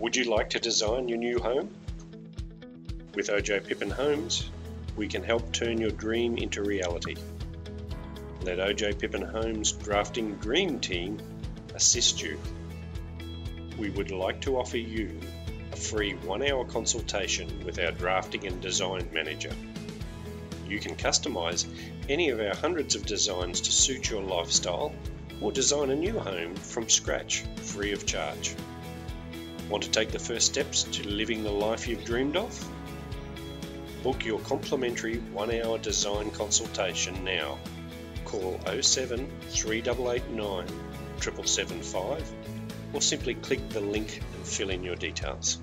Would you like to design your new home? With OJ Pippin Homes, we can help turn your dream into reality. Let OJ Pippin Homes Drafting Dream Team assist you. We would like to offer you a free one hour consultation with our drafting and design manager. You can customize any of our hundreds of designs to suit your lifestyle or design a new home from scratch free of charge. Want to take the first steps to living the life you've dreamed of? Book your complimentary one hour design consultation now. Call 07 3889 7775 or simply click the link and fill in your details.